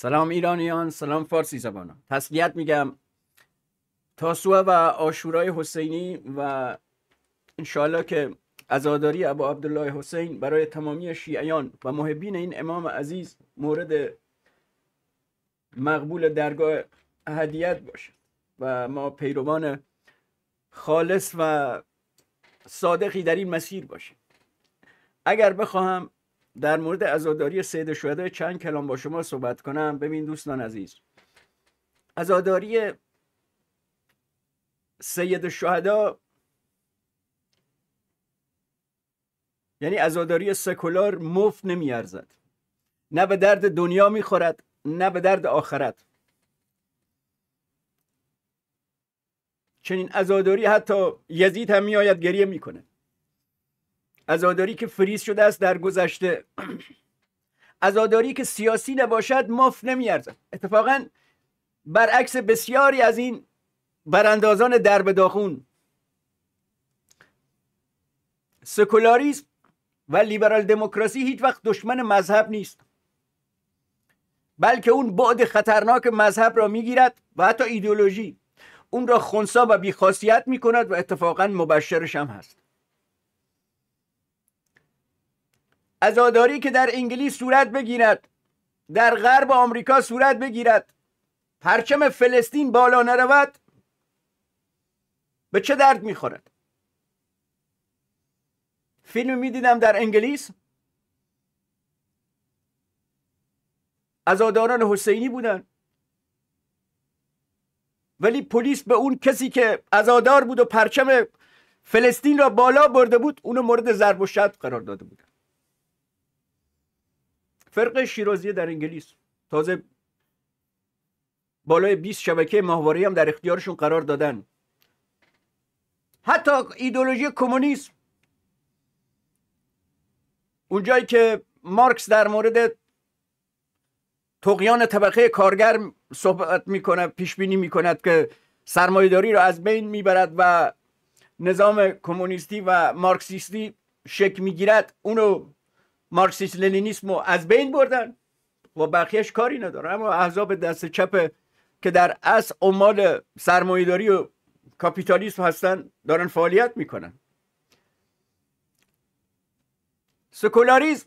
سلام ایرانیان سلام فارسی زبانان. تسلیت میگم. تاسوه و آشورای حسینی و انشاءالله که ازاداری ابا عبدالله حسین برای تمامی شیعیان و محبین این امام عزیز مورد مقبول درگاه هدیت باشه و ما پیروان خالص و صادقی در این مسیر باشیم. اگر بخواهم در مورد ازاداری سید شهدا چند کلام با شما صحبت کنم. ببین دوستان عزیز ازاداری سید شهدا یعنی ازاداری سکولار مفت نمیارزد. نه به درد دنیا می‌خورد نه به درد آخرت. چنین ازاداری حتی یزید هم میآید گریه می‌کنه ازاداری که فریز شده است در گذشته. ازاداری که سیاسی نباشد مفت نمیارزد. اتفاقا برعکس بسیاری از این براندازان درب داخون. سکولاریسم و لیبرال دموکراسی هیچ وقت دشمن مذهب نیست. بلکه اون بعد خطرناک مذهب را می‌گیرد و حتی ایدئولوژی. اون را خونسا و بیخاصیت می‌کند و اتفاقا مبشرش هم هست. ازاداری که در انگلیس صورت بگیرد در غرب آمریکا صورت بگیرد. پرچم فلسطین بالا نرود به چه درد می‌خورد؟ فیلم می‌دیدم در انگلیس. ازاداران حسینی بودن. ولی پلیس به اون کسی که ازادار بود و پرچم فلسطین را بالا برده بود اونو مورد ضرب و قرار داده بود. فرق شیرازی در انگلیس. تازه بالای 20 شبکه ماهواره هم در اختیارشون قرار دادن. حتی ایدولوژی کمونیسم. اونجایی که مارکس در مورد تقیان طبقه کارگر صحبت می‌کنه پیش بینی می‌کند که سرمایهداری رو از بین می‌برد و نظام کمونیستی و مارکسیستی شک می‌گیرد اونو مارکسیست لنینیسم رو از بین بردن. و بقیهش کاری نداره اما احزاب دست چپ که در اصل عمال سرمایهداری و کاپیتالیسم هستن دارن فعالیت می‌کنن. سکولاریزم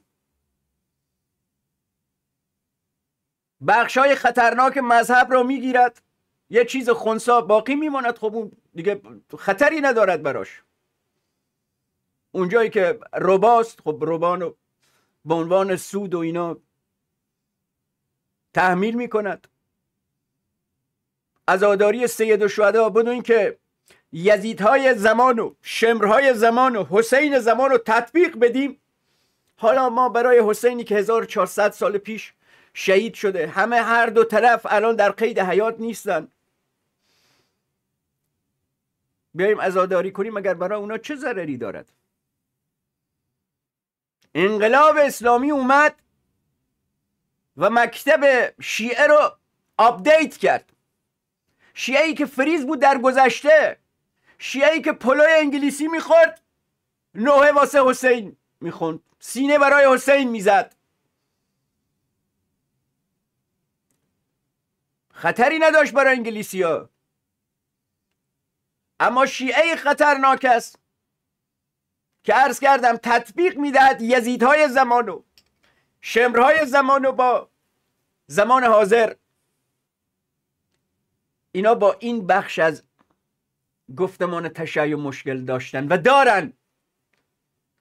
بخشای خطرناک مذهب را می‌گیرد. یه چیز خونسا باقی میماند. خب اون دیگه خطری ندارد براش. اونجایی که رباست خب ربانو به عنوان سود و اینا تحمیل می‌کند. ازاداری سید و شهدا بدون که یزیدهای زمان و شمرهای زمان و حسین زمان رو تطبیق بدیم حالا ما برای حسینی که 1400 سال پیش شهید شده همه هر دو طرف الان در قید حیات نیستن. بیایم عزاداری کنیم اگر برای اونا چه ضرری دارد؟ انقلاب اسلامی اومد و مکتب شیعه رو update کرد. شیعه ای که فریز بود در گذشته. شیعه ای که پلوی انگلیسی می‌خورد. نوه واسه حسین می‌خوند. سینه برای حسین می‌زد. خطری نداشت برای انگلیسی ها اما شیعه خطرناک است. که عرض کردم تطبیق می‌دهد یزیدهای زمانو شمرهای زمانو با زمان حاضر. اینا با این بخش از گفتمان تشیع مشکل داشتن و دارن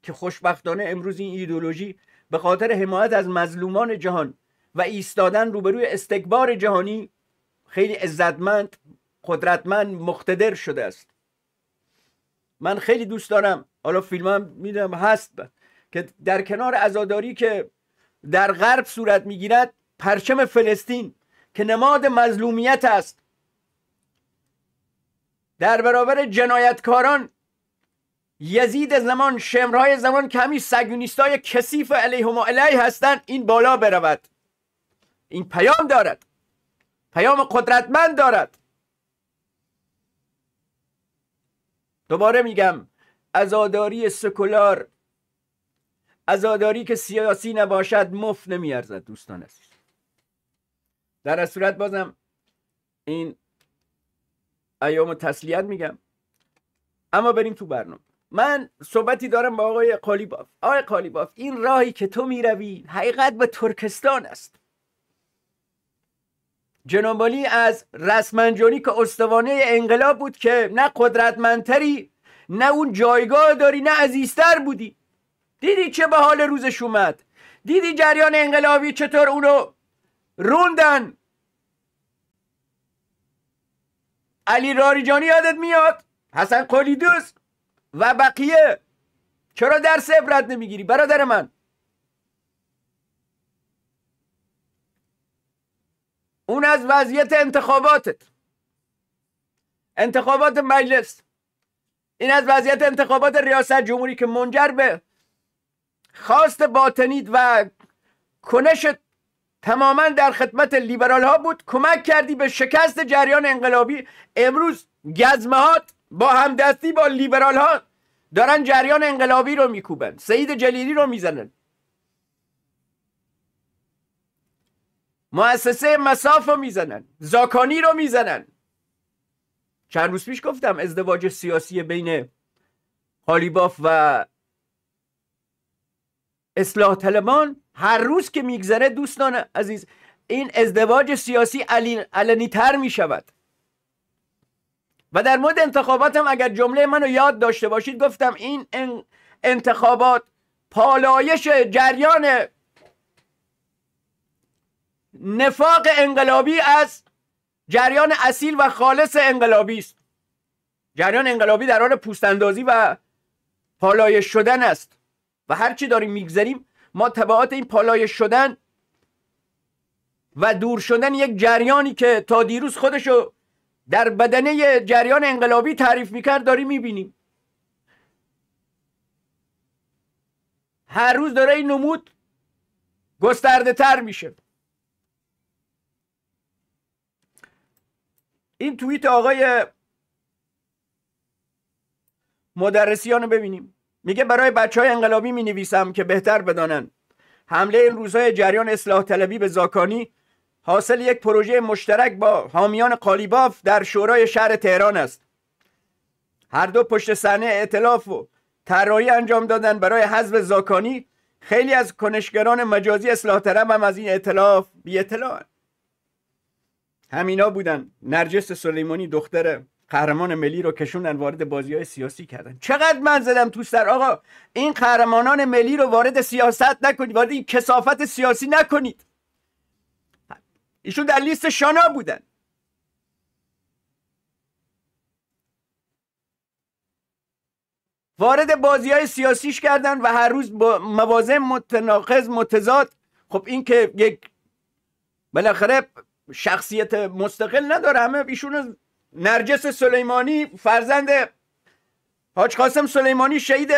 که خوشبختانه امروز این ایدولوژی به خاطر حمایت از مظلومان جهان و ایستادن روبروی استکبار جهانی خیلی عزتمند قدرتمند مقتدر شده است. من خیلی دوست دارم حالا فیلم هم می‌دونم هست. که در کنار ازاداری که در غرب صورت می‌گیرد پرچم فلسطین که نماد مظلومیت است. در برابر جنایتکاران یزید زمان شمرهای زمان که همین سگونیستای کثیف علیهم و علیه هستند این بالا برود. این پیام دارد. پیام قدرتمند دارد. دوباره میگم ازاداری سکولار ازاداری که سیاسی نباشد مفت نمیارزد دوستان عزیز. در صورت بازم این ایام تسلیت میگم. اما بریم تو برنامه. من صحبتی دارم با آقای قالیباف. آقای قالیباف این راهی که تو می‌روی حقیقت به ترکستان است. جنابالی از رسمنجانی که استوانه انقلاب بود که نه قدرتمندتری نه اون جایگاه داری نه عزیزتر بودی. دیدی چه به حال روزش اومد؟ دیدی جریان انقلابی چطور اونو روندن؟ علی راریجانی یادت میاد؟ حسن قلیدوس و بقیه؟ چرا درس عبرت نمی‌گیری برادر من؟ اون از وضعیت انتخاباتت. انتخابات مجلس. این از وضعیت انتخابات ریاست جمهوری که منجر به خواست باطنید و کنش تماما در خدمت لیبرال ها بود کمک کردی به شکست جریان انقلابی. امروز گزمهات با همدستی با لیبرال ها دارن جریان انقلابی رو میکوبن سعید جلیلی رو می‌زنن. مؤسسه مساف رو می‌زنن زاکانی رو می‌زنن. چند روز پیش گفتم ازدواج سیاسی بین خالیباف و اصلاح طلبان هر روز که میگذره دوستان عزیز این ازدواج سیاسی علنی تر می شود و در مورد انتخابات هم اگر جمله منو یاد داشته باشید گفتم این انتخابات پالایش جریان نفاق انقلابی از جریان اصیل و خالص انقلابی است. جریان انقلابی در حال پوستاندازی و پالایش شدن است. و هرچی داریم میگذریم ما تبعات این پالایش شدن و دور شدن یک جریانی که تا دیروز خودشو در بدنه جریان انقلابی تعریف می‌کرد داریم می‌بینیم. هر روز داره این نمود گسترده تر میشه. این توییت آقای مدرسیان رو ببینیم. میگه برای بچه های انقلابی می نویسم که بهتر بدانند حمله این روزهای جریان اصلاح طلبی به زاکانی حاصل یک پروژه مشترک با حامیان قالیباف در شورای شهر تهران است. هر دو پشت صحنه ائتلاف و طراحی انجام دادن برای حذف زاکانی خیلی از کنشگران مجازی اصلاح طلب هم از این ائتلاف بی اطلاع همینا بودن. نرجس سلیمانی دختر قهرمان ملی رو کشوندن وارد بازی های سیاسی کردن. چقدر من زدم تو سر؟ آقا این قهرمانان ملی رو وارد سیاست نکنید وارد این کسافت سیاسی نکنید. ایشون در لیست شانا بودن. وارد بازی های سیاسیش کردن و هر روز با موازه متناقض متضاد. خب این که یک بالاخره شخصیت مستقل نداره. همه ایشون نرجس سلیمانی فرزند حاج قاسم سلیمانی شهید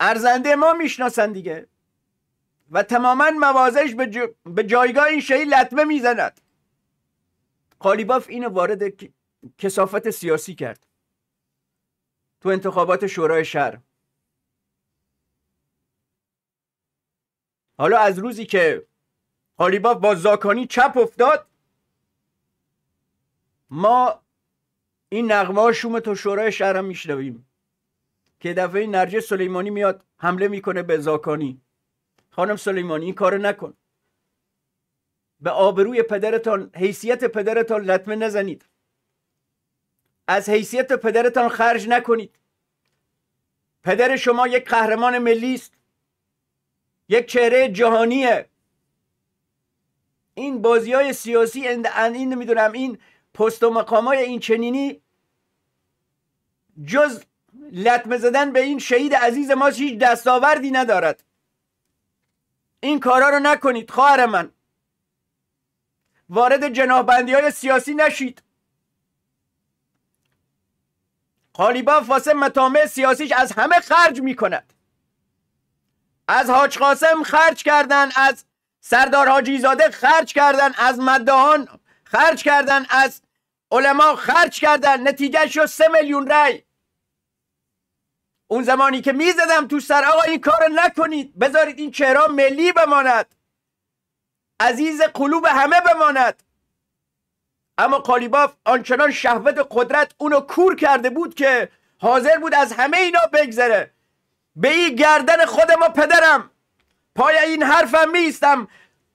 ارزنده ما می‌شناسن دیگه. و تماما موازش به, به جایگاه این شهید لطمه می‌زند. قالیباف اینو وارد کسافت سیاسی کرد. تو انتخابات شورای شهر. حالا از روزی که قالیباف با زاکانی چپ افتاد. ما این نغمه شوم تو شورای شهرم میشنویم که دفعه نرجه سلیمانی میاد حمله می‌کنه به زاکانی. خانم سلیمانی این کار نکن. به آبروی پدرتان حیثیت پدرتان لطمه نزنید. از حیثیت پدرتان خرج نکنید. پدر شما یک قهرمان ملی است. یک چهره جهانیه. این بازی های سیاسی این نمی‌دونم این پست و مقام های این چنینی جز لطمه زدن به این شهید عزیز ما هیچ دستاوردی ندارد. این کارا رو نکنید خواهر من. وارد جناهبندی های سیاسی نشید. قالیبا واسه مطامع سیاسیش از همه خرج می کند از حاج قاسم خرج کردن از سردار حاجی زاده خرج کردن از مدهان خرج کردن از علما خرج کردن. نتیجه شد سه میلیون رای اون زمانی که می‌زدم تو سر آقا این کار نکنید. بذارید این چهره ملی بماند. عزیز قلوب همه بماند. اما قالیباف آنچنان شهوت قدرت اونو کور کرده بود که حاضر بود از همه اینا بگذره. به این گردن خود ما پدرم. پای این حرفم میستم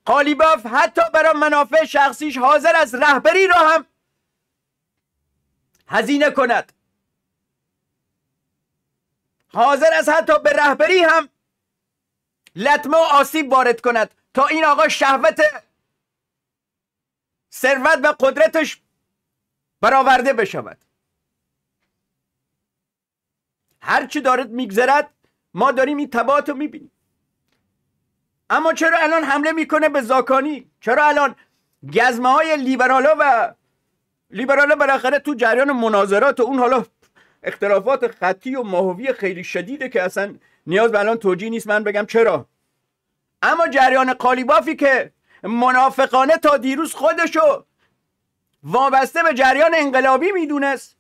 قالیباف حتی برای منافع شخصیش حاضر از رهبری را هم هزینه کند. حاضر از حتی به رهبری هم لطمه و آسیب وارد کند. تا این آقا شهوت ثروت و قدرتش برآورده بشود. هرچی دارد میگذرد ما داریم این تبعات رو می‌بینیم. اما چرا الان حمله می‌کنه به زاکانی؟ چرا الان گزمه های لیبرالا و لیبرالا بالاخره تو جریان مناظرات و اون حالا اختلافات خطی و ماهوی خیلی شدیده که اصلا نیاز به الان توجیه نیست. من بگم چرا؟ اما جریان قالیبافی که منافقانه تا دیروز خودشو وابسته به جریان انقلابی می‌دونست.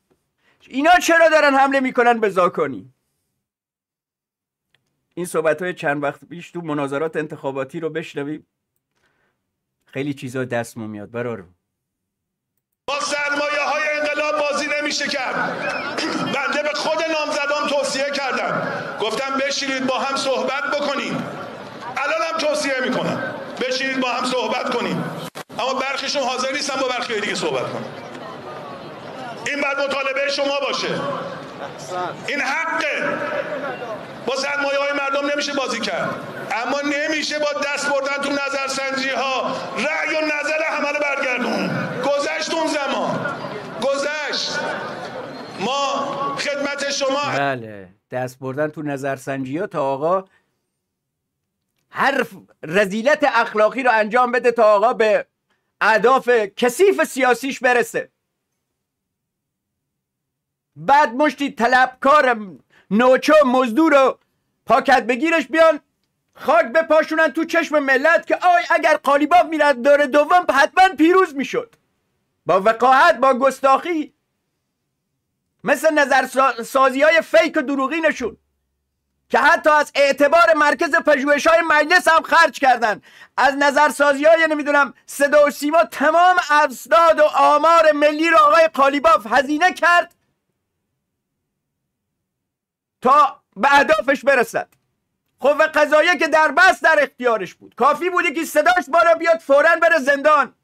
اینا چرا دارن حمله می‌کنن به زاکانی؟ این صحبت های چند وقت پیش تو مناظرات انتخاباتی رو بشنویم خیلی چیزا دستمون میاد برارو. با سرمایه های انقلاب بازی نمیشه کرد. بنده به خود نامزدان توصیه کردم. گفتم بشینید با هم صحبت بکنیم. الان هم توصیه می‌کنم. بشینید با هم صحبت کنیم. اما برخیشون حاضر نیستن با برخی دیگه صحبت کنم. این بعد مطالبه شما باشه. این حقه. با سرمایه های مردم نمیشه بازی کرد. اما نمیشه با دست بردن تو نظرسنجی ها رأی و نظر همه رو برگردون. گذشت اون زمان. گذشت. ما خدمت شما بله. دست بردن تو نظرسنجی ها تا آقا هر رزیلت اخلاقی رو انجام بده تا آقا به اهداف کثیف سیاسیش برسه. بعد مشتی طلبکار نوچو مزدور و پاکت بگیرش بیان. خاک بپاشونن تو چشم ملت که آی اگر قالیباف میرد دور دوم حتما پیروز می‌شد. با وقاحت با گستاخی. مثل نظر سازی های فیک و دروغینشون که حتی از اعتبار مرکز پژوهش های مجلس هم خرج کردن. از نظرسازی های نمی‌دونم صدا و سیما تمام اسناد و آمار ملی رو آقای قالیباف هزینه کرد. تا به اهدافش برسد. خب قضایه که در بس در اختیارش بود. کافی بودی که صداش بالا بیاد فورا بره زندان.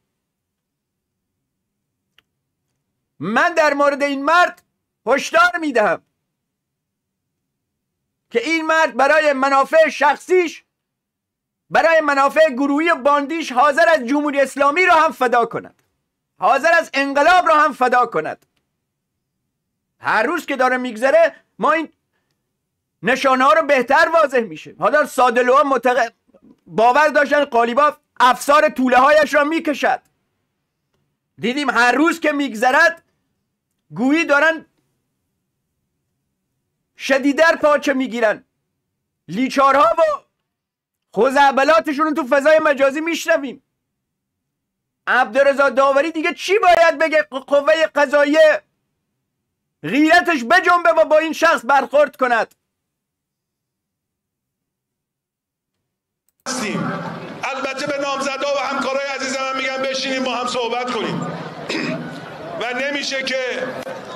من در مورد این مرد هشدار می‌دهم که این مرد برای منافع شخصیش برای منافع گروهی باندیش حاضر از جمهوری اسلامی را هم فدا کند. حاضر از انقلاب را هم فدا کند. هر روز که داره میگذره ما این نشانه ها رو بهتر واضح میشه. حالا سادلوها متق... باور داشتن قالیباف افسار طوله هایش را می‌کشد. دیدیم هر روز که میگذرد گویی دارن شدیدر پاچه می‌گیرن. لیچارها و خوزعبلاتشون رو تو فضای مجازی میشنویم. عبدالرضا داوری دیگه چی باید بگه؟ قوه قضاییه. غیرتش بجنبه و با این شخص برخورد کند. البته به نامزدا و همکارای عزیزم هم میگم بشینیم با هم صحبت کنیم. و نمیشه که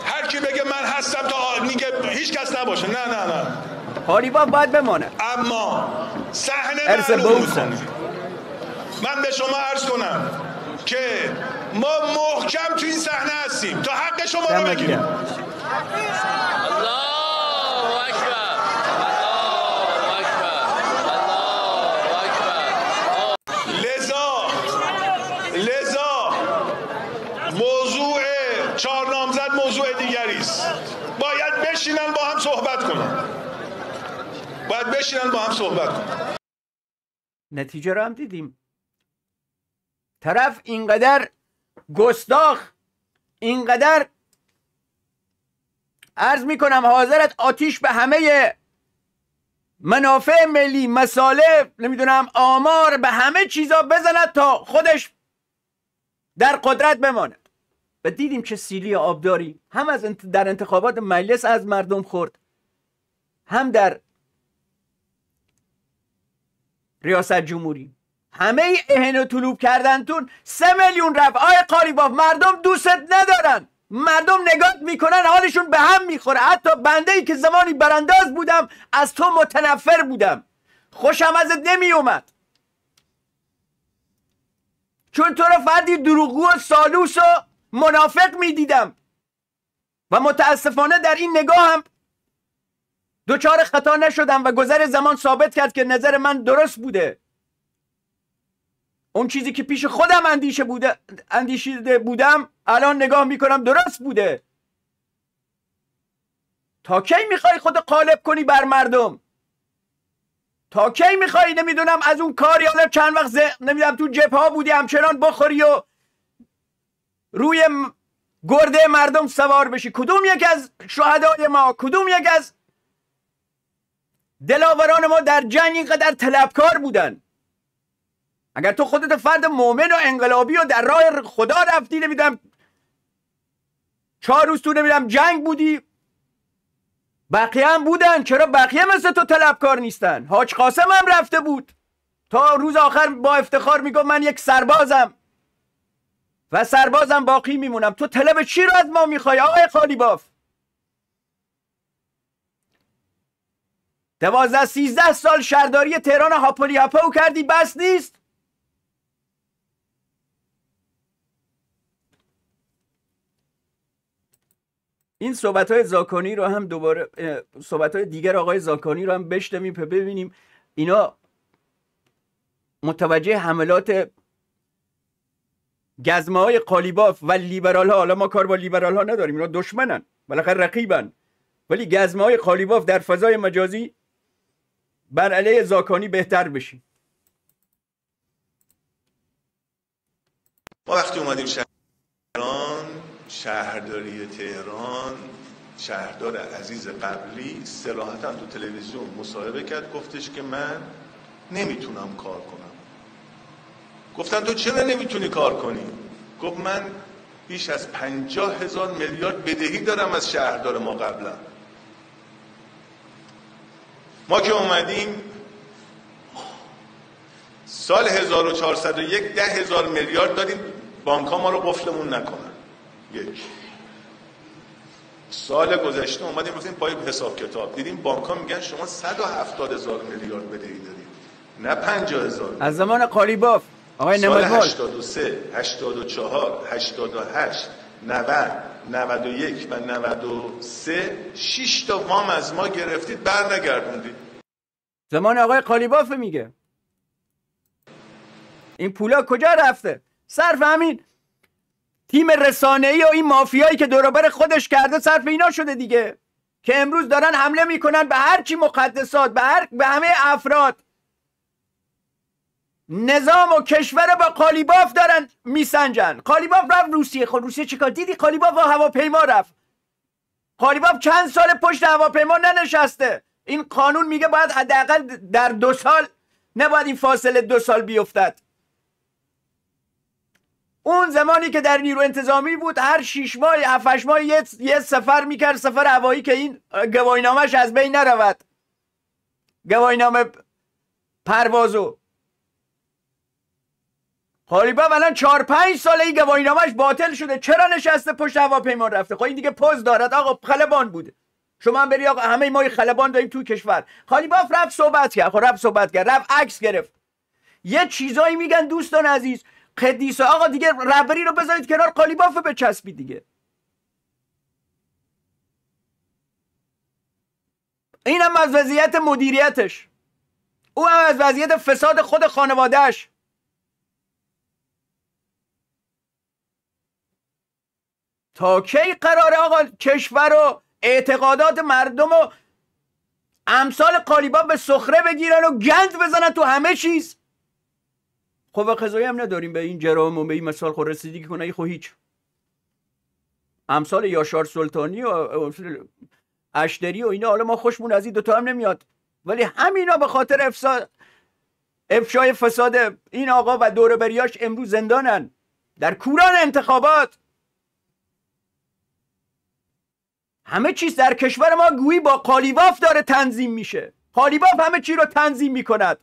هر کی بگه من هستم تا میگه هیچ کس نباشه. نه نه نه. قالیباف باید بمانه. اما صحنه. می‌کنه. من به شما عرض کنم که ما محکم تو این صحنه هستیم. تا حق شما رو بگیریم. صحبت کنن باید بشینن با هم صحبت کنن. نتیجه رو هم دیدیم. طرف اینقدر گستاخ اینقدر عرض می‌کنم حاضرت آتیش به همه منافع ملی مساله نمی‌دونم آمار به همه چیزا بزند تا خودش در قدرت بماند. و دیدیم چه سیلی آبداری. هم از انت- در انتخابات مجلس از مردم خورد. هم در ریاست جمهوری همه اهن و طلوب کردنتون سه میلیون رفت. آی قالیباف مردم دوستت ندارن. مردم نگاه می‌کنن حالشون به هم می‌خوره. حتی بنده ای که زمانی برانداز بودم از تو متنفر بودم. خوشم ازت نمیومد چون تو رو فردی دروغگو و سالوس و منافق می‌دیدم. و متاسفانه در این نگاه هم دوچار خطا نشدم و گذر زمان ثابت کرد که نظر من درست بوده. اون چیزی که پیش خودم اندیشه بوده اندیشیده بودم الان نگاه می‌کنم درست بوده. تا کی می‌خوای خود قالب کنی بر مردم؟ تا کی می‌خوای؟ نمی‌دونم. از اون کاری حالا چند وقت ز... نمی‌دونم تو جبه ها بودی همچنان بخوری و روی گرده مردم سوار بشی. کدوم یک از شهدای ما؟ کدوم یک از دلاوران ما در جنگ اینقدر طلبکار بودن. اگر تو خودت فرد مؤمن و انقلابی و در راه خدا رفتی نمی‌دونم چهار روز تو نمی‌دونم جنگ بودی. بقیه هم بودن چرا بقیه مثل تو طلبکار نیستن؟ حاج قاسم هم رفته بود. تا روز آخر با افتخار می‌گفت من یک سربازم. و سربازم باقی میمونم. تو طلب چی رو از ما می‌خوای آقای خالیباف؟ دوازده سیزده سال شهرداری تهران هاپولی. هاپو کردی بس نیست؟ این صحبت های زاکانی رو هم دوباره صحبت های دیگر آقای زاکانی رو هم بشنویم ببینیم اینا متوجه حملات گزمه های قالیباف و لیبرال ها حالا ما کار با لیبرال ها نداریم اینا دشمنن بالاخره رقیبن. ولی گزمه های قالیباف در فضای مجازی بر علیه زاکانی بهتر بشیم. ما وقتی اومدیم شهران شهرداری تهران شهردار عزیز قبلی صراحتا تو تلویزیون مصاحبه کرد گفتش که من نمی‌تونم کار کنم. گفتن تو چرا نمی‌تونی کار کنی؟ گفت من بیش از پنجاه هزار میلیارد بدهی دارم از شهردار ما قبلا. ما که اومدیم سال 1401 ده هزار میلیارد دادیم بانک ها ما رو قفلمون نکنن. یک. سال گذشته اومدیم رفتیم پای حساب کتاب. دیدیم بانک ها میگن شما 170 هزار میلیارد بدهی دارید نه 50 هزار. از زمان قالیباف. آقای سال نمادمال 83 84 88 90 91 و 93 6 تا وام از ما گرفتید بر نگردوندید زمان آقای قالیباف میگه. این پولا کجا رفته؟ صرف همین تیم رسانه‌ای و این مافیایی که دوروبر خودش کرده صرف اینا شده دیگه. که امروز دارن حمله می‌کنن به هر چی مقدسات به هر به همه افراد. نظام و کشور با قالیباف دارن میسنجن. قالیباف رفت روسیه. خب روسیه چیکار؟ دیدی قالیباف با هواپیما رفت. قالیباف چند سال پشت هواپیما ننشسته. این قانون میگه باید حداقل در دو سال نباید این فاصله دو سال بیفتد. اون زمانی که در نیرو انتظامی بود هر شیش ماه هفتش ماه یه, سفر می‌کرد سفر هوایی که این گواهینامهش از بین نرود. گواهینامه پروازو. قالیباف الان چهار پنج ساله این گواهینامهش باطل شده. چرا نشسته پشت هواپیما رفته؟ خب این دیگه پوز دارد. آقا خلبان بوده شما هم بری آقا همه ما خلبان داریم تو کشور. خالیباف رفت صحبت کرد. خب رفت صحبت کرد. رفت عکس گرفت. یه چیزایی میگن دوستان عزیز. قدیس آقا دیگه رهبری رو بذارید کنار. قالیباف بچسبید دیگه. این هم از وضعیت مدیریتش. او هم از وضعیت فساد خود خانوادهش کی قراره آقا کشور و اعتقادات مردم و امثال قالیباف به سخره بگیرن و گند بزنن تو همه چیز؟ خب قضایی هم نداریم به این جرام و به این مثال خود رسیدگی کنه خب هیچ. امثال یاشار سلطانی و اشتری و اینا حالا ما خوشمون از این دوتا هم نمیاد. ولی همینا به خاطر افساد افشای فساد این آقا و دور بریاش امروز زندانن. در کوران انتخابات. همه چیز در کشور ما گویی با قالیباف داره تنظیم میشه. قالیباف همه چی رو تنظیم می‌کند.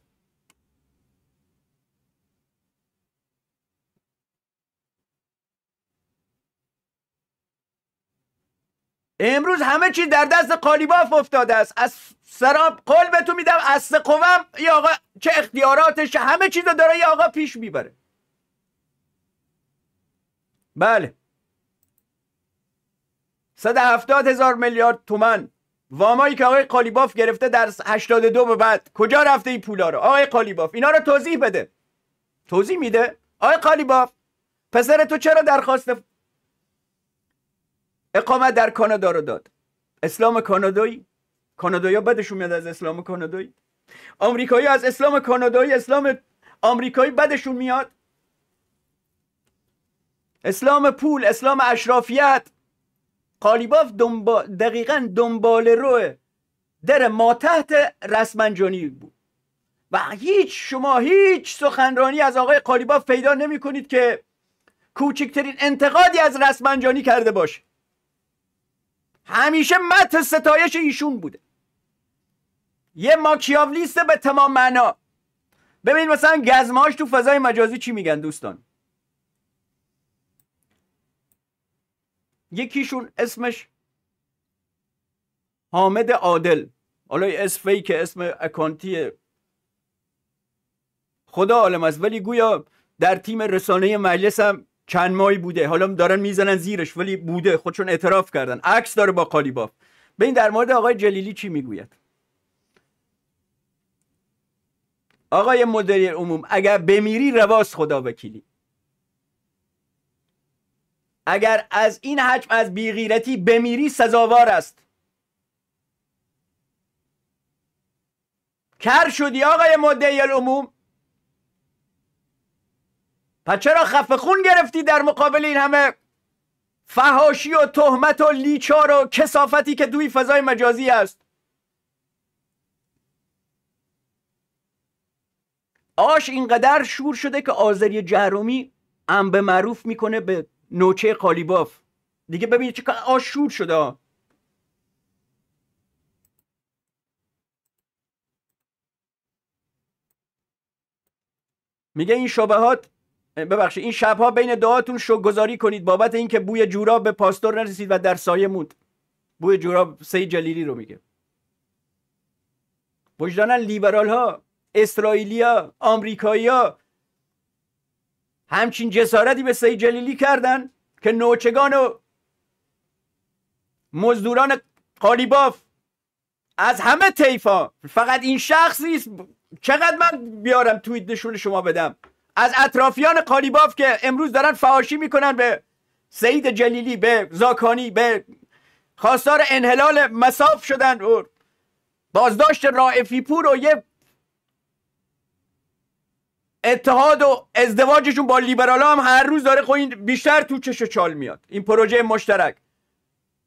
امروز همه چی در دست قالیباف افتاده است. از سراب قول به تو میدم از قوم یا آقا چه اختیاراتش همه چیز داره یا آقا پیش می‌بره. بله. هفتاد هزار میلیارد تومن وامایی که آقای قالیباف گرفته در 82 به بعد کجا رفته این پولا رو؟ آقای قالیباف اینا رو توضیح بده. توضیح میده؟ آقای قالیباف پسر تو چرا درخواست اقامت در کانادا رو داد؟ اسلام کانادایی؟ کانادایی بدشون میاد از اسلام کانادایی؟ آمریکایی از اسلام کانادایی؟ اسلام آمریکایی بدشون میاد؟ اسلام پول اسلام اشرافیت؟ قالیباف دنبال دقیقا دنبال رو در ما تحت رسمنجانی بود. و هیچ شما هیچ سخنرانی از آقای قالیباف پیدا نمی کنید که کوچکترین انتقادی از رسمنجانی کرده باشه. همیشه مت ستایش ایشون بوده. یه ماکیاولیست به تمام معنا. ببین مثلا گزمهاش تو فضای مجازی چی میگن دوستان؟ یکیشون اسمش حامد عادل. حالا اسم فیک اسم اکانتی. خدا عالم است. ولی گویا در تیم رسانه مجلس هم چند ماهی بوده. حالا دارن می‌زنن زیرش ولی بوده. خودشون اعتراف کردن. عکس داره با قالیباف. ببین در مورد آقای جلیلی چی می‌گوید؟ آقای مدیر عموم اگر بمیری رواست خدا وکیلی. اگر از این حجم از بیغیرتی بمیری سزاوار است. کر شدی آقای مدعی العموم. پس چرا خفه خون گرفتی در مقابل این همه فهاشی و تهمت و لیچار و کسافتی که دوی فضای مجازی است؟ آش اینقدر شور شده که آذری جهرومی به معروف می‌کنه به نوچه قالیباف. دیگه ببینید چه آش شور شده. میگه این شبهات ببخشید این شبها بین دعاتون شو گذاری کنید بابت اینکه بوی جوراب به پاستور نرسید و در سایه موند. بوی جوراب سی جلیلی رو میگه. وجدانا لیبرال ها اسرائیلیا آمریکایی‌ها همچین جسارتی به سی جلیلی کردن که نوچگان و مزدوران قالیباف از همه تیفا فقط این شخصی چقدر من بیارم توییت نشون شما بدم؟ از اطرافیان قالیباف که امروز دارن فهاشی می‌کنن به سعید جلیلی به زاکانی به خواستار انحلال مساف شدن. و بازداشت رائفی پور و یه اتحاد و ازدواجشون با لیبرال هم هر روز داره خب بیشتر تو چش چال میاد. این پروژه مشترک.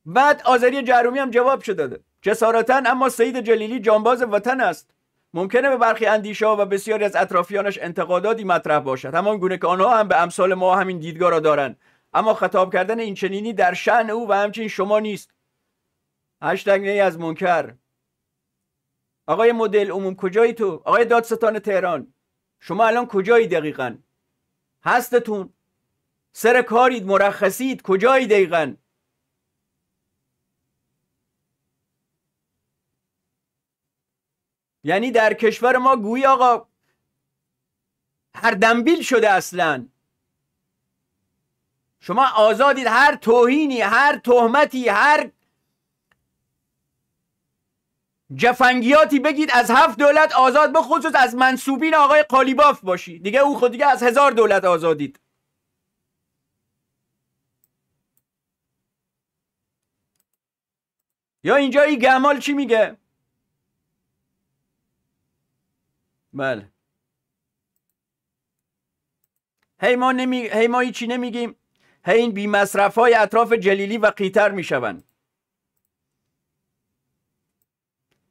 بعد آذری جرومی هم جواب شده داده. جسارتا اما سعید جلیلی جانباز وطن است. ممکنه به برخی اندیشه و بسیاری از اطرافیانش انتقاداتی مطرح باشد. همان گونه که آنها هم به امثال ما همین دیدگاه را دارند. اما خطاب کردن این چنینی در شعن او و همچنین شما نیست. هشتگ نی از منکر. آقای مدل عموم کجایی تو؟ آقای دادستان تهران. شما الان کجایی دقیقا؟ هستتون؟ سر کارید مرخصید کجایی دقیقا؟ یعنی در کشور ما گویی آقا هر دنبیل شده اصلا. شما آزادید هر توهینی هر تهمتی هر جفنگیاتی بگید از هفت دولت آزاد به خصوص از منصوبین آقای قالیباف باشی. دیگه او خود دیگه از هزار دولت آزادید. یا اینجا این گمال چی میگه؟ بله. هی ما, نمی... هی ما هیچی نمیگیم. هی این بی مصرف های اطراف جلیلی و قیتر می‌شوند.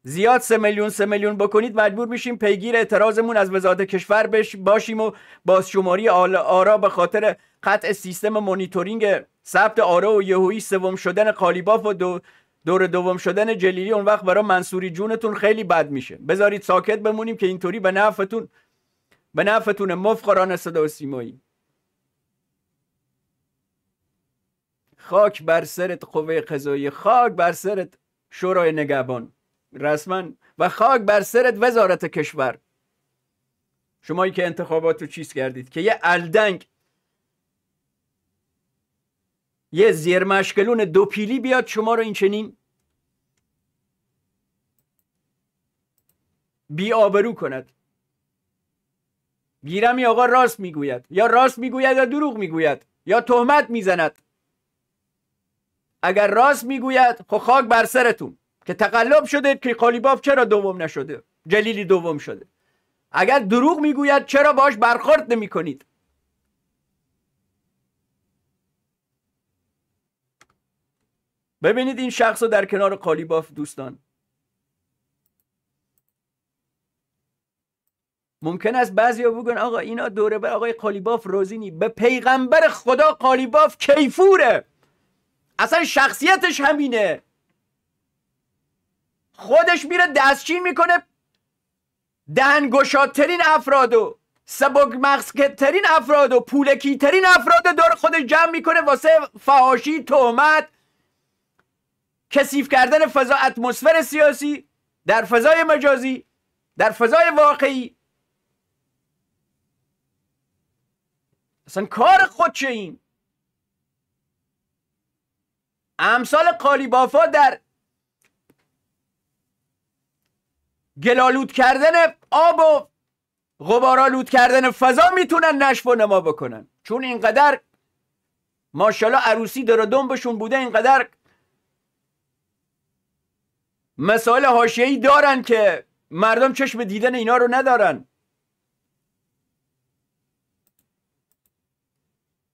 زیاد سه میلیون سه میلیون بکنید مجبور میشیم پیگیر اعتراضمون از وزارت کشور بش باشیم و بازشماری آرا به خاطر قطع سیستم مونیتورینگ ثبت آرا و یهویی سوم شدن قالیباف و دو دور دوم شدن جلیلی اون وقت برای منصوری جونتون خیلی بد میشه. بذارید ساکت بمونیم که اینطوری به نفعتون به نفعتون مفقران صدا و سیمایی. خاک بر سرت قوه قضایی خاک بر سرت شورای نگهبان. رسما. و خاک بر سرت وزارت کشور. شمایی که انتخابات رو چیز کردید؟ که یه الدنگ یه زیرمشکلون دو پیلی بیاد شما رو این چنین بی آبرو کند. گیرمی آقا راست می‌گوید. یا راست می‌گوید یا دروغ می‌گوید. یا تهمت می‌زند. اگر راست می‌گوید خب خاک بر سرتون. که تقلب شده که قالیباف چرا دوم نشده؟ جلیلی دوم شده. اگر دروغ می‌گوید چرا باش برخورد نمی کنید ببینید این شخص رو در کنار قالیباف دوستان. ممکن است بعضی بگن آقا اینا دوره به آقای قالیباف روزینی. به پیغمبر خدا قالیباف کیفوره. اصلا شخصیتش همینه. خودش میره دستچین می‌کنه دهنگشادترین افراد و سبک مغزترین افراد و پولکی ترین افراد دور خودش جمع می‌کنه واسه فهاشی تهمت کثیف کردن فضا اتمسفر سیاسی در فضای مجازی در فضای واقعی. اصلا کار خودشه این امثال قالیبافا در گلالود کردن آب و غبارالود کردن فضا می‌تونن نشف و نما بکنن. چون اینقدر ماشاءالله عروسی در دنبشون بوده اینقدر مسائل حاشیه‌ای دارن که مردم چشم دیدن اینا رو ندارن.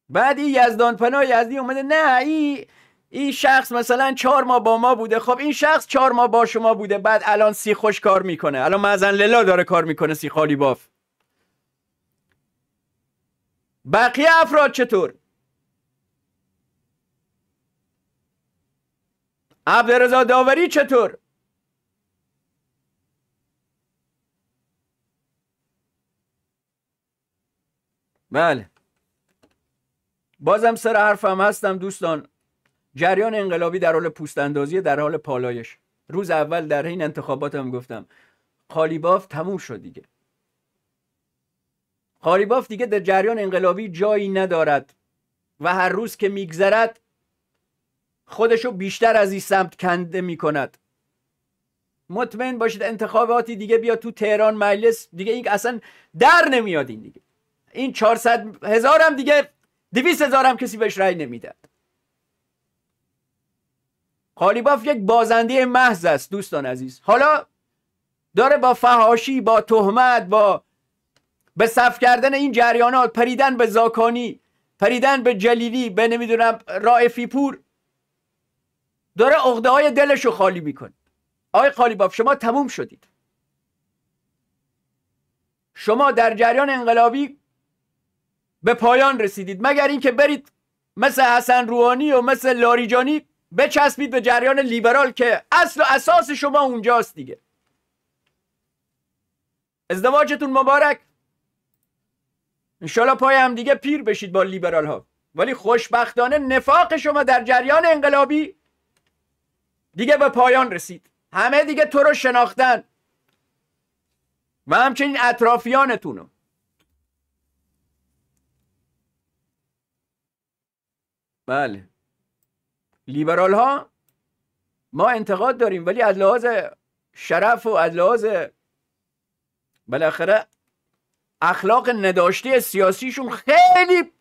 بعد این یزدان پناه یزدی اومده نه این این شخص مثلا چهار ماه با ما بوده خب این شخص چهار ماه با شما بوده بعد الان سی خوش کار می‌کنه. الان مزن للا داره کار می‌کنه سی خالی باف. بقیه افراد چطور؟ عبدالرضا داوری چطور؟ بله. بازم سر حرفم هستم دوستان. جریان انقلابی در حال پوست اندازی در حال پالایش. روز اول در این انتخابات هم گفتم قالیباف تموم شد دیگه. قالیباف دیگه در جریان انقلابی جایی ندارد و هر روز که میگذرد خودشو بیشتر از این سمت کنده می‌کند. مطمئن باشید انتخاباتی دیگه بیاد تو تهران مجلس دیگه این اصلا در نمیاد این دیگه. این 400 هزار هم دیگه 200 هزار هم کسی بهش رأی نمیده قالیباف یک بازنده محض است دوستان عزیز. حالا داره با فهاشی با تهمت با به صف کردن این جریانات پریدن به زاکانی پریدن به جلیلی به نمی‌دونم رائفی پور داره عقده های دلش رو خالی می‌کنه. آقای قالیباف شما تموم شدید. شما در جریان انقلابی به پایان رسیدید. مگر اینکه برید مثل حسن روحانی و مثل لاریجانی بچسبید به جریان لیبرال که اصل و اساس شما اونجاست دیگه. ازدواجتون مبارک. انشالله پای هم دیگه پیر بشید با لیبرال ها ولی خوشبختانه نفاق شما در جریان انقلابی دیگه به پایان رسید. همه دیگه تو رو شناختن. و همچنین اطرافیانتونو. بله. لیبرال ها ما انتقاد داریم ولی از لحاظ شرف و از لحاظ بالاخره اخلاق نداشته سیاسیشون خیلی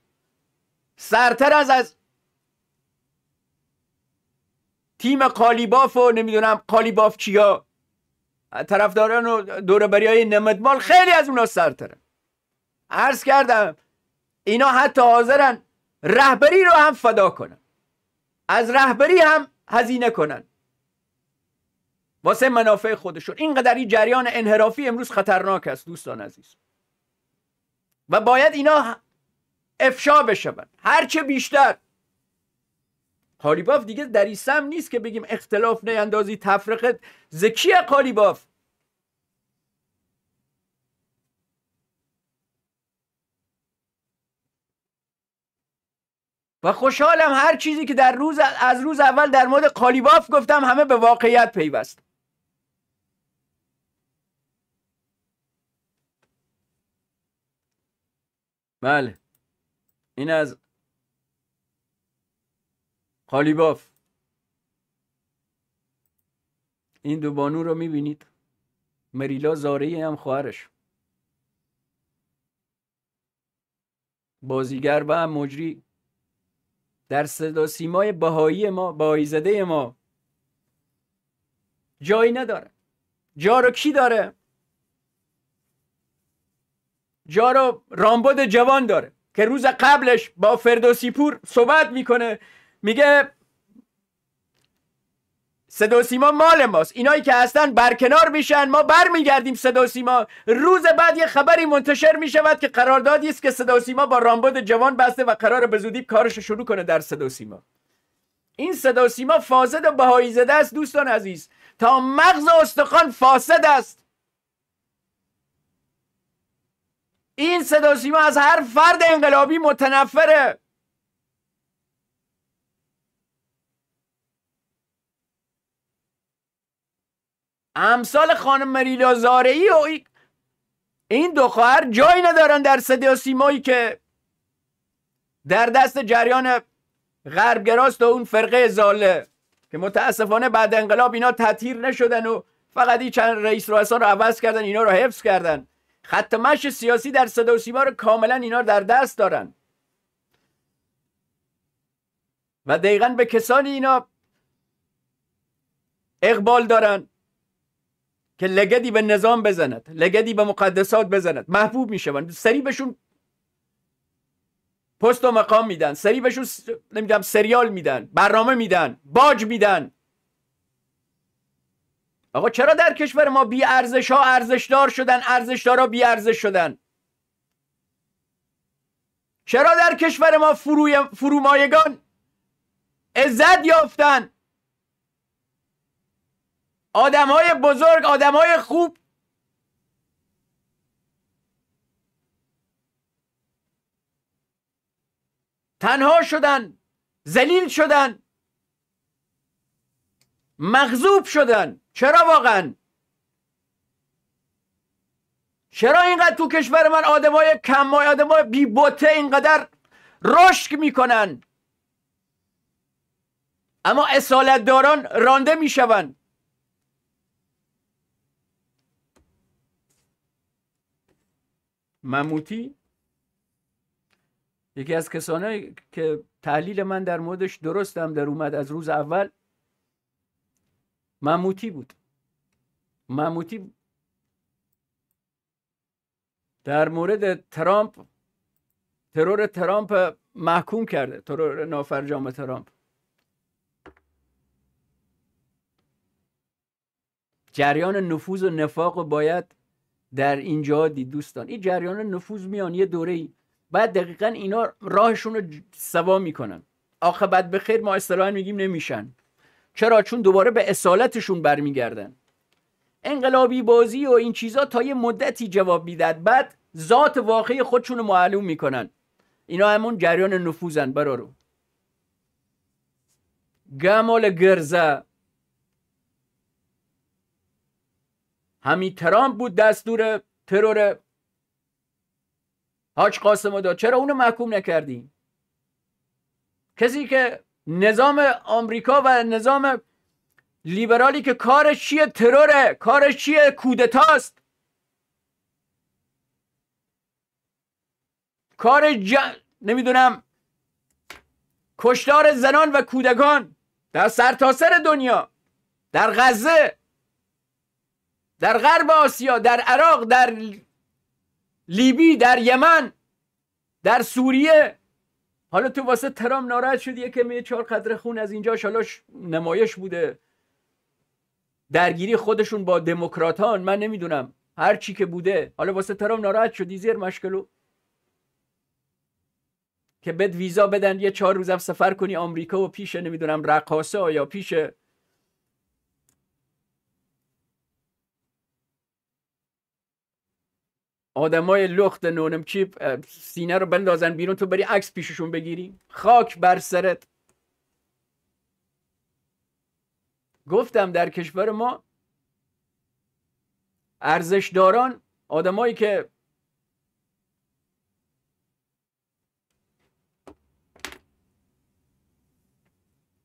سرتر از از تیم قالیباف و نمی‌دونم قالیباف کیا. طرفداران و دوربری های نمدمال خیلی از اونا سرترن عرض کردم اینا حتی حاضرن رهبری رو هم فدا کنن. از رهبری هم هزینه کنن. واسه منافع خودشون. اینقدر این جریان انحرافی امروز خطرناک است دوستان عزیز. و باید اینا افشا بشون هرچه بیشتر. قالیباف دیگه در این سم نیست که بگیم اختلاف نیندازی تفرقه. زکی قالیباف؟ و خوشحالم هر چیزی که در روز از روز اول در مورد قالیباف گفتم همه به واقعیت پیوست. بله. این از قالیباف. این دو بانو رو می‌بینید. مریلا زاره هم خواهرش بازیگر و مجری. در صدا سیمای بهایی ما بهایی زده ما. جایی نداره. جا رو کی داره؟ جا رو رامبد جوان داره که روز قبلش با فردوسی پور صحبت می‌کنه. میگه صدا سیما مال ماست. اینایی که هستن برکنار میشن. ما برمیگردیم صدا سیما. روز بعد یه خبری منتشر می‌شود که قراردادی است که صدا سیما با رامبد جوان بسته و قرار به زودی کارش شروع کنه در صدا سیما. این صدا سیما فاسد و بهایی زده است دوستان عزیز. تا مغز استخوان فاسد است. این صدا سیما از هر فرد انقلابی متنفره. امثال خانم مریلا زارعی و این دو خواهر جایی ندارن در صدا سیمایی که در دست جریان غربگراست و اون فرقه زاله که متاسفانه بعد انقلاب اینا تطهیر نشدن و فقط این چند رئیس رؤسا رو عوض کردن اینا رو حفظ کردن. خط مش سیاسی در صدا و سیما رو کاملا اینا در دست دارن. و دقیقا به کسانی اینا اقبال دارن. که لگدی به نظام بزند لگدی به مقدسات بزند. محبوب می‌شوند. سری بهشون پست و مقام میدن. سری بهشون نمی‌دونم سریال میدن برنامه میدن باج میدن. آقا چرا در کشور ما بی ارزش ها ارزشدار شدن ارزشدارا بی ارزش شدن؟ چرا در کشور ما فروی فرومایگان عزت یافتن؟ آدم های بزرگ آدم های خوب. تنها شدن زلیل شدن مغذوب شدن. چرا واقعا؟ چرا اینقدر تو کشور من آدمای کم آدمای بی بوته اینقدر رشک می‌کنن؟ اما اصالت داران رانده می‌شوند. مموتی؟ یکی از کسانه که تحلیل من در موردش درستم در اومد از روز اول مموتی بود. مموتی در مورد ترامپ ترور ترامپ محکوم کرده. ترور نافرجام ترامپ. جریان نفوذ و نفاق باید در اینجا دید دوستان. این جریان نفوذ میان یه دوره ای بعد دقیقا اینا راهشون رو سوا می‌کنن. آخه به خیر ما اصطلاحا میگیم نمیشن. چرا؟ چون دوباره به اصالتشون برمیگردن. انقلابی بازی و این چیزا تا یه مدتی جواب می‌داد بعد ذات واقعی خودشون معلوم می‌کنن. اینا همون جریان نفوذن برارو گمال گرزه. همین ترامپ بود دستور ترور حاج قاسم داد. چرا اونو محکوم نکردیم کسی که نظام آمریکا و نظام لیبرالی که کارش چیه تروره؟ کارش چیه؟ کودتاست. کار ج... نمی‌دونم. کشتار زنان و کودکان در سرتاسر سر دنیا در غزه. در غرب آسیا در عراق در لیبی در یمن در سوریه. حالا تو واسه ترام ناراحت شدی که می چهار قدر خون از اینجا شالاش نمایش بوده. درگیری خودشون با دموکراتان من نمی‌دونم. هر چی که بوده. حالا واسه ترام ناراحت شدی زیر مشکلو که بد ویزا بدن یه چهار روزم سفر کنی آمریکا و پیش نمی‌دونم رقاصه یا پیش آدمای لخت نونم چی سینه رو بندازن بیرون تو بری عکس پیششون بگیری. خاک بر سرت. گفتم در کشور ما ارزشداران آدمایی که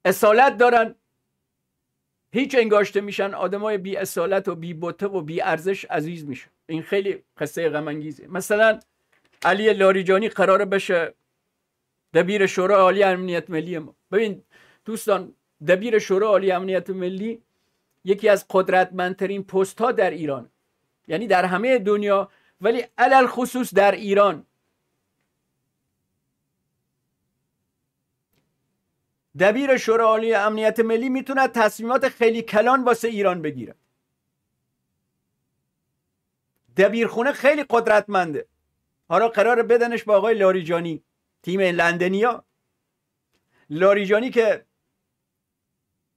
اصالت دارن هیچ انگاشته میشن آدمای بی اصالت و بی بوته و بی ارزش عزیز میشن. این خیلی قصه غم انگیزه مثلا علی لاریجانی قراره بشه دبیر شورای عالی امنیت ملی ما. ببین دوستان دبیر شورای عالی امنیت ملی یکی از قدرتمندترین پست ها در ایران. یعنی در همه دنیا ولی علل خصوص در ایران. دبیر شورای عالی امنیت ملی می‌تونه تصمیمات خیلی کلان واسه ایران بگیره. دبیرخونه خیلی قدرتمنده. حالا قرار بدنش با آقای لاریجانی تیم لندنیا. لاریجانی که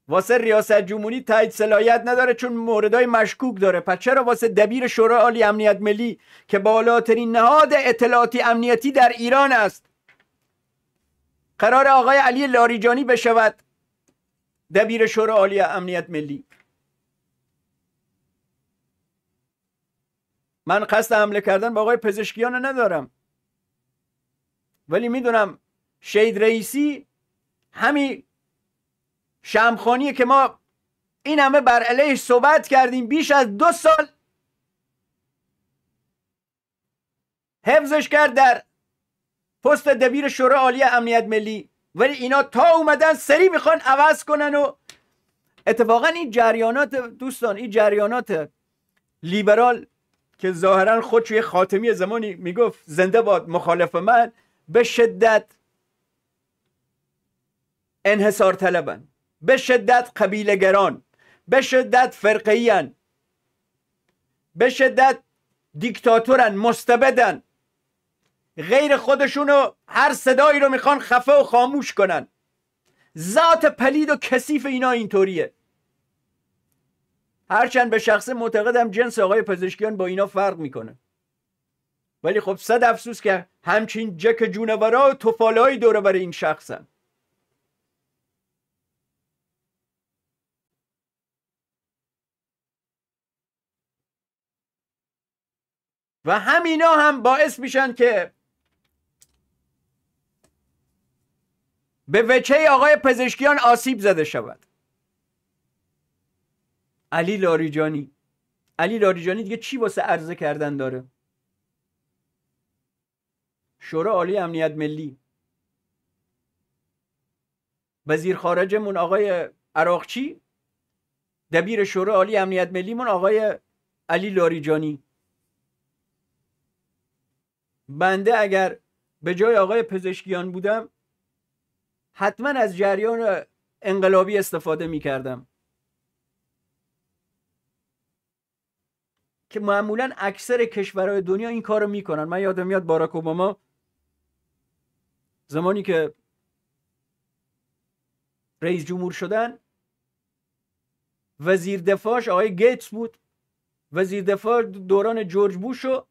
واسه ریاست جمهوری تایید صلاحیت نداره چون موردهای مشکوک داره. پس چرا واسه دبیر شورای عالی امنیت ملی که بالاترین نهاد اطلاعاتی امنیتی در ایران است قرار آقای علی لاریجانی بشود دبیر شورای عالی امنیت ملی؟ من قصد حمله کردن به آقای پزشکیان ندارم. ولی می‌دونم شید رئیسی همین شمخانیه که ما این همه بر علیه صحبت کردیم بیش از دو سال حفظش کرد در پست دبیر شورای عالی امنیت ملی. ولی اینا تا اومدن سری می‌خوان عوض کنن و اتفاقا این جریانات دوستان این جریانات لیبرال که ظاهرا خود توی خاتمی زمانی می‌گفت زنده باد مخالف من به شدت انحصار طلبن به شدت قبیلگران به شدت فرقیان به شدت دیکتاتورن مستبدن. غیر خودشونو هر صدایی رو می‌خوان خفه و خاموش کنن. ذات پلید و کثیف اینا اینطوریه. هرچند به شخص معتقدم جنس آقای پزشکیان با اینا فرق می‌کنه. ولی خب صد افسوس که همچین جک جونورا و توفالهایی دوره برای این شخصن. و همینا هم باعث میشن که به وچه آقای پزشکیان آسیب زده شود. علی لاریجانی. علی لاریجانی دیگه چی واسه عرضه کردن داره؟ شورا عالی امنیت ملی. وزیر خارجمون آقای عراقچی دبیر شورا عالی امنیت ملیمون آقای علی لاریجانی. بنده اگر به جای آقای پزشکیان بودم حتما از جریان انقلابی استفاده می کردم که معمولا اکثر کشورهای دنیا این کارو می‌کنن. من یادم میاد باراک اوباما زمانی که رئیس جمهور شدن وزیر دفاعش آقای گیتس بود. وزیر دفاع دوران جورج بوش رو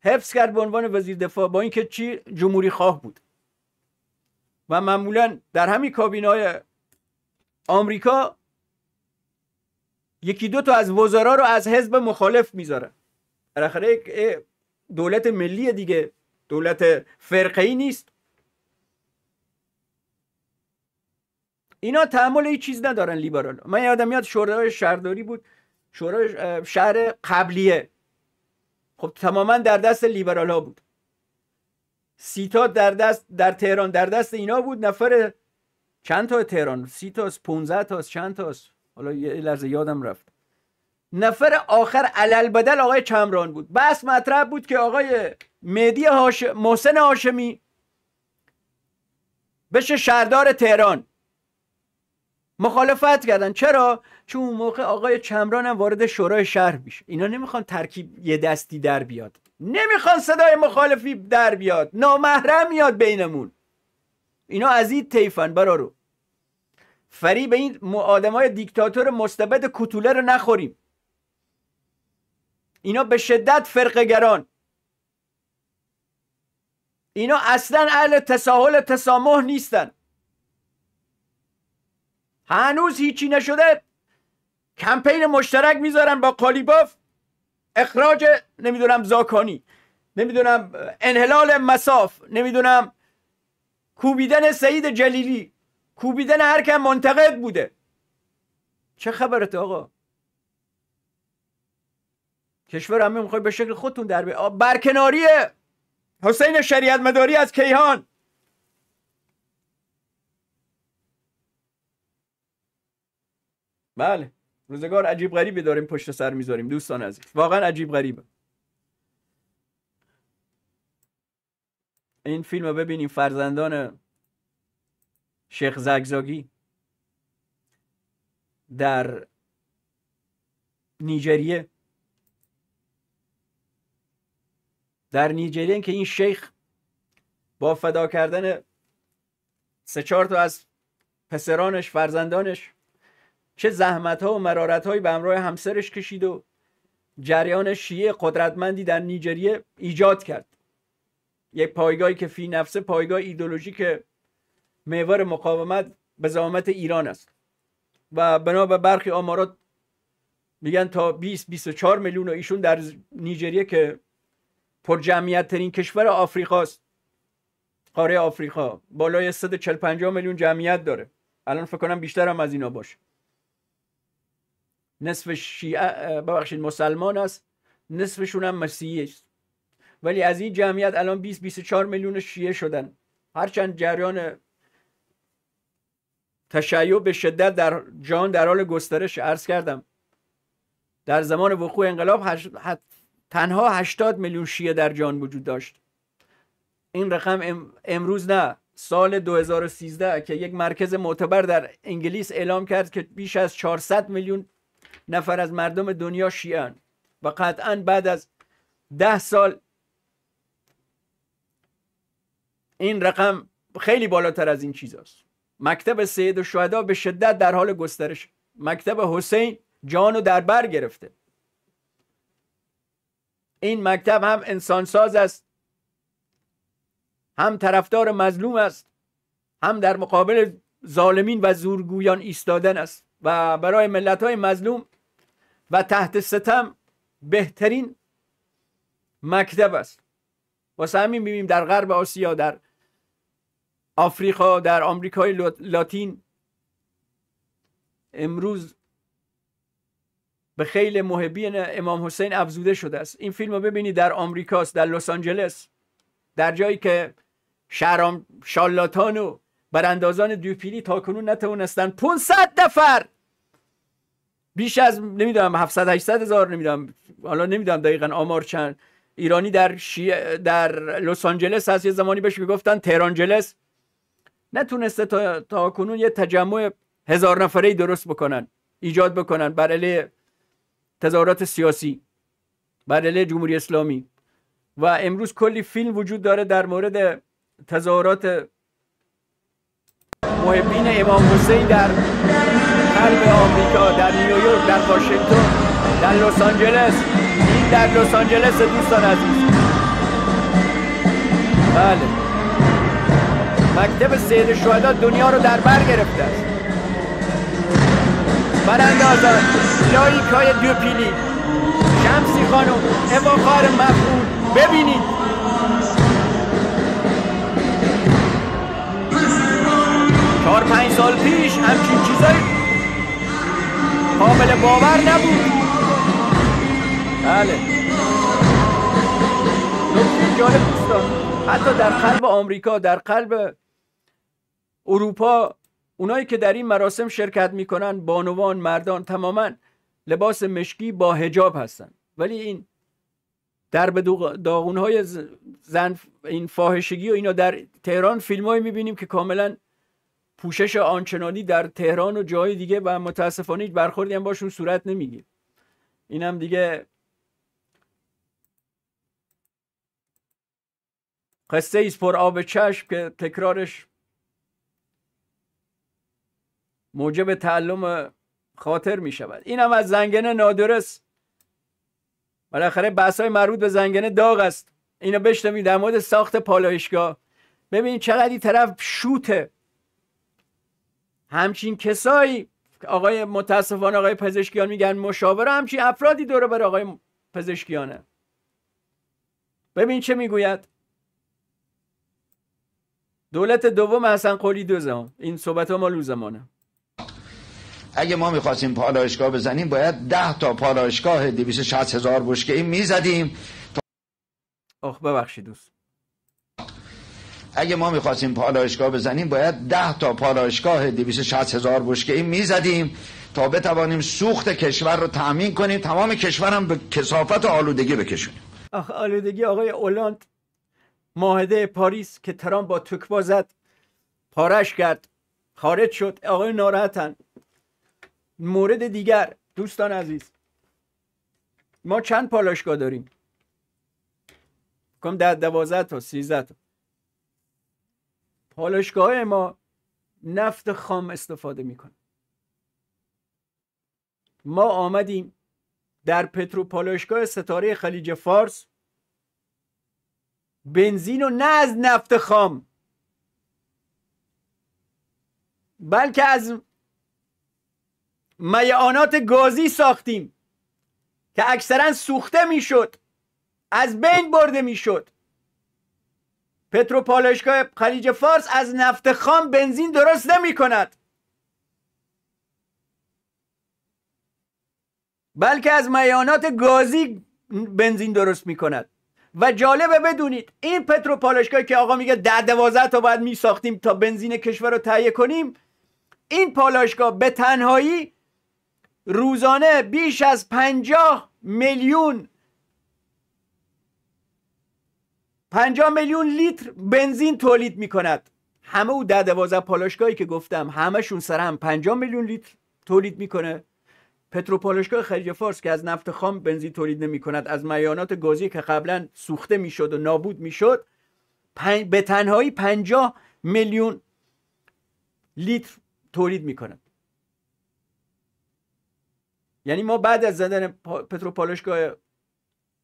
حفظ کرد به عنوان وزیر دفاع با اینکه چی؟ جمهوری خواه بود. و معمولا در همین کابینای آمریکا یکی دو تا از وزرا رو از حزب مخالف می‌ذاره. بالاخره یک دولت ملی دیگه. دولت فرقه نیست. اینا تحمل هیچ چیز ندارن لیبرال. من یادم میاد شورای شهرداری بود. شورای شهر قبلیه. خب تماما در دست لیبرال ها بود. سیتا در دست در تهران در دست اینا بود. نفر چند تا تهران؟ سی تاست 15 تاست چند تاست حالا یه لحظه یادم رفت. نفر آخر علل بدل آقای چمران بود. بس مطرح بود که آقای مهدی هاش... محسن هاشمی بشه شهردار تهران. مخالفت کردن. چرا؟ چون اون موقع آقای چمران هم وارد شورای شهر میشه. اینا نمی‌خوان ترکیب یه دستی در بیاد. نمی‌خوان صدای مخالفی در بیاد. نامحرم میاد بینمون. اینا از این تیفن برارو فریب این آدم های دیکتاتور مستبد کتوله رو نخوریم. اینا به شدت فرقگران اینا اصلا اهل تساهل تسامح نیستن. هنوز هیچی نشده. کمپین مشترک می‌ذارن با قالیباف. اخراج نمی‌دونم زاکانی. نمی‌دونم انحلال مساف. نمی‌دونم کوبیدن سعید جلیلی. کوبیدن هر کم منتقد بوده. چه خبرت آقا؟ کشور همه می‌خوای به شکل خودتون در بی... برکناری حسین شریعت مداری از کیهان. بله روزگار عجیب غریبی داریم پشت سر می‌ذاریم دوستان عزیز. واقعا عجیب غریبه. این فیلم رو ببینیم فرزندان شیخ زگزاگی در نیجریه. در نیجریه که این شیخ با فدا کردن سه چهار تا از پسرانش فرزندانش چه زحمت ها و مرارت هایی به همراه همسرش کشید و جریان شیعه قدرتمندی در نیجریه ایجاد کرد. یک پایگاهی که فی نفسه پایگاه که محور مقاومت به زعامت ایران است. و بنا به برخی آمارات میگن تا 20 24 میلیون ایشون در نیجریه که پر جمعیت ترین کشور آفریقاست. قاره آفریقا. بالای 140 50 میلیون جمعیت داره. الان فکر کنم بیشتر هم از اینا باشه. نصف شیعه ببخشید مسلمان است. نصفشون هم مسیحی است. ولی از این جمعیت الان 20 24 میلیون شیعه شدن. هرچند جریان تشیع به شدت در جان در حال گسترش عرض کردم. در زمان وقوع انقلاب تنها 80 میلیون شیعه در جان وجود داشت. این رقم امروز نه سال 2013 که یک مرکز معتبر در انگلیس اعلام کرد که بیش از 400 میلیون نفر از مردم دنیا شیعن و قطعا بعد از ده سال این رقم خیلی بالاتر از این چیز است مکتب سید و شهدا به شدت در حال گسترش. مکتب حسین جان در بر گرفته. این مکتب هم انسانساز است. هم طرفدار مظلوم است. هم در مقابل ظالمین و زورگویان ایستادن است. و برای ملت های مظلوم و تحت ستم بهترین مکتب است. واسه همین می‌بینیم در غرب آسیا در آفریقا در آمریکای لاتین امروز به خیلی محبین امام حسین افزوده شده است. این فیلم رو ببینید در آمریکاست در لس آنجلس در جایی که شهرام شالاتان و براندازان دوپیلی تا کنون نتوانستن 500 نفر بیش از نمی‌دونم 700 800 هزار نمی‌دونم حالا نمی‌دونم دقیقا آمار چند. ایرانی در شی... در لس آنجلس هست. یه زمانی بهش می‌گفتن تهرانجلس. نتونسته تا, تا کنون یه تجمع هزار نفره درست بکنن ایجاد بکنن بر علیه تظاهرات سیاسی بر علیه جمهوری اسلامی. و امروز کلی فیلم وجود داره در مورد تظاهرات محبین امام حسین در قلب آمریکا در نیویورک در واشنگتن در لس آنجلس. این در لس آنجلس دوستان عزیز. بله. مکتب سید شهدا دنیا رو در بر گرفته است. براندازان لایکای دوپیلی شمسی خانم اواخار مفعول. ببینید. چهار پنج سال پیش همچین چیزایی قابل باور نبود. بله. نکته جالب دوستان حتی در قلب آمریکا در قلب اروپا اونایی که در این مراسم شرکت می‌کنن بانوان مردان تماما لباس مشکی با هجاب هستن. ولی این در به های زن این فاحشگی و اینا در تهران فیلم هایی می‌بینیم که کاملا پوشش آنچنانی در تهران و جای دیگه و متاسفانه هیچ برخوردی هم باشون صورت این هم دیگه قصه ایست پر آب چشم که تکرارش موجب تعلم خاطر می شود این هم از زنگنه نادرست بالاخره بحث های مربوط به زنگنه داغ است. اینا بشنوید در مورد ساخت پالایشگاه. ببین چقدر این طرف شوته همچین کسایی آقای متاسفانه آقای پزشکیان میگن مشاور همچین افرادی دوره بر آقای پزشکیانه. ببین چه می‌گوید. دولت دوم حسن قلی دو زمان این صحبت ها مال زمانه اگه ما می‌خواستیم پالایشگاه بزنیم باید ده تا پالایشگاه 260 هزار بشکه این می‌زدیم آخ ببخشید دوست. اگه ما می‌خواستیم پالایشگاه بزنیم باید ده تا پالایشگاه 260 هزار بشکه این می‌زدیم تا بتوانیم سوخت کشور رو تأمین کنیم تمام کشورم به کسافت و آلودگی بکشونیم. آخ آلودگی آقای اولاند. ماهده پاریس که ترام با تکبا زد پارش کرد خارج شد. آقای ناراحتن. مورد دیگر دوستان عزیز. ما چند پالایشگاه داریم؟ کم ده دوازده تا سیزده تا. پالایشگاه ما نفت خام استفاده می‌کنه. ما آمدیم در پترو پالایشگاه ستاره خلیج فارس. بنزین و نه از نفت خام. بلکه از میعانات گازی ساختیم که اکثرا سوخته می‌شد از بین برده می‌شد. پتروپالایشگاه خلیج فارس از نفت خام بنزین درست نمی کند بلکه از میانات گازی بنزین درست می کند و جالبه بدونید این پتروپالایشگاهی که آقا میگه ده دوازده تا باید می ساختیم تا بنزین کشور رو تهیه کنیم این پالایشگاه به تنهایی روزانه بیش از پنجاه میلیون پنجاه میلیون لیتر بنزین تولید می کند همه او ده دوازده پالایشگاهی که گفتم همشون سر هم پنجاه میلیون لیتر تولید می‌کنه. پتروپالایشگاه خلیج فارس که از نفت خام بنزین تولید نمی کند از میانات گازی که قبلا سوخته می‌شد و نابود می‌شد به تنهایی پنجاه میلیون لیتر تولید می کند یعنی ما بعد از زدن پتروپالایشگاه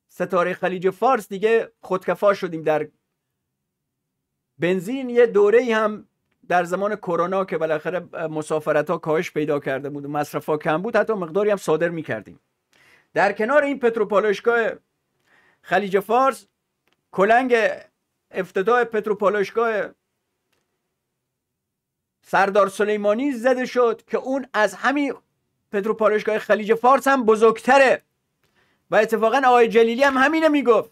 ستاره خلیج فارس دیگه خودکفا شدیم در بنزین. یه دوره هم در زمان کرونا که بالاخره مسافرت ها کاهش پیدا کرده بود و مصرف ها کم بود حتی مقداری هم صادر می کردیم در کنار این پتروپالایشگاه خلیج فارس کلنگ افتتاح پتروپالایشگاه سردار سلیمانی زده شد که اون از همین پتروپالایشگاه خلیج فارس هم بزرگتره. و اتفاقا آقای جلیلی هم همینه می‌گفت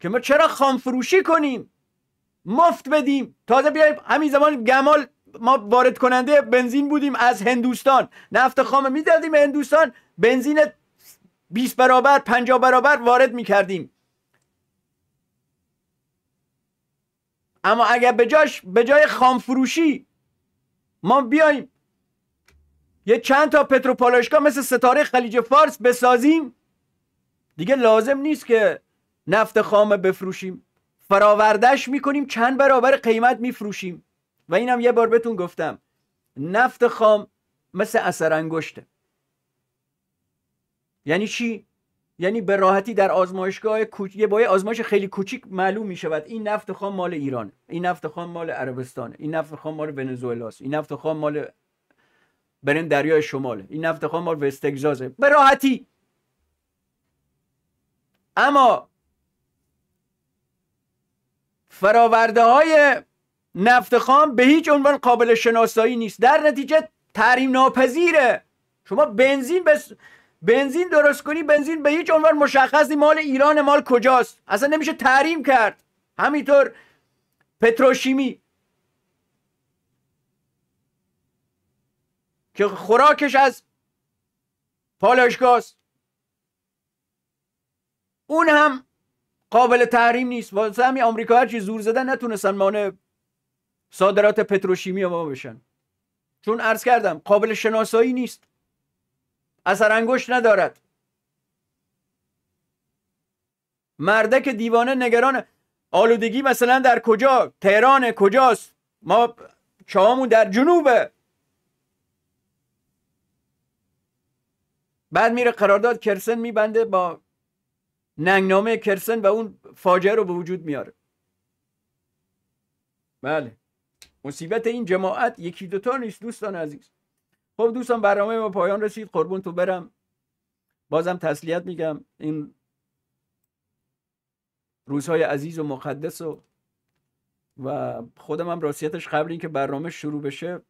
که ما چرا خام فروشی کنیم؟ مفت بدیم. تازه بیایم همین زمان گمال ما وارد کننده بنزین بودیم از هندوستان. نفت خام می‌دادیم هندوستان بنزین 20 برابر 50 برابر وارد می‌کردیم. اما اگر به به جای خام فروشی ما بیایم یه چند تا پتروپالایشگاه مثل ستاره خلیج فارس بسازیم. دیگه لازم نیست که نفت خام بفروشیم. فراوردش می‌کنیم چند برابر قیمت میفروشیم. و اینم یه بار بهتون گفتم نفت خام مثل اثر انگشته. یعنی چی؟ یعنی به راحتی در آزمایشگاه کوچ... یه با آزمایش خیلی کوچیک معلوم می شود این نفت خام مال ایران این نفت خام مال عربستانه. این نفت خام مال ونزوئلاست. این نفت خام مال برن دریای شماله این نفت خام مال وست به راحتی. اما فراورده های نفت خام به هیچ عنوان قابل شناسایی نیست. در نتیجه تحریم ناپذیره شما بنزین بس بنزین درست کنی بنزین به هیچ عنوان مشخصی مال ایران مال کجاست؟ اصلا نمیشه تحریم کرد. همینطور پتروشیمی. که خوراکش از پالایشگاه اون هم قابل تحریم نیست. واسه همین آمریکا هرچی زور زدن نتونستن مانع صادرات پتروشیمی ما بشن. چون عرض کردم قابل شناسایی نیست. اثر انگشت ندارد. مردک دیوانه نگران آلودگی مثلا در کجا؟ تهران کجاست؟ ما چهامون در جنوبه. بعد میره قرارداد کرسن میبنده با ننگنامه کرسن و اون فاجعه رو به وجود میاره. بله. مصیبت این جماعت یکی دوتا نیست دوستان عزیز. خب دوستان برنامه ما پایان رسید. قربون تو برم. بازم تسلیت میگم. این روزهای عزیز و مقدس و و خودم هم راستیتش قبل اینکه برنامه شروع بشه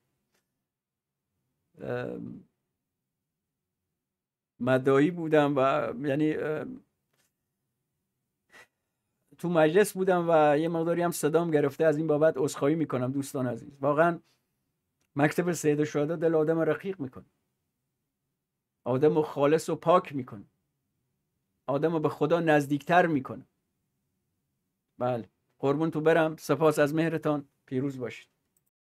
مدایی بودم و یعنی تو مجلس بودم و یه مقداری هم صدام گرفته از این بابت عذرخواهی می‌کنم دوستان عزیز. واقعا مکتب سید شهدا دل آدم رقیق می‌کنه. آدم خالص و پاک می‌کنه. آدم رو به خدا نزدیکتر می‌کنه. بله. قربون تو برم. سپاس از مهرتان. پیروز باشید.